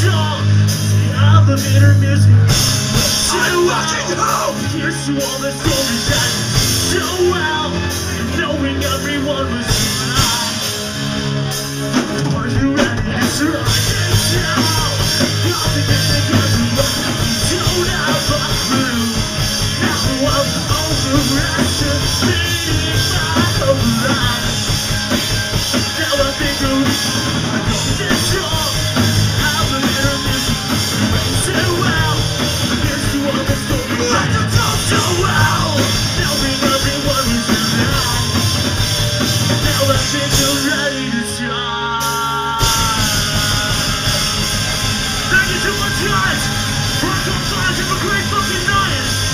song of the bitter music. So I out. Here's to all the soldiers that so well, knowing everyone was. Thank you so much, guys! For a top size, have a great fucking night!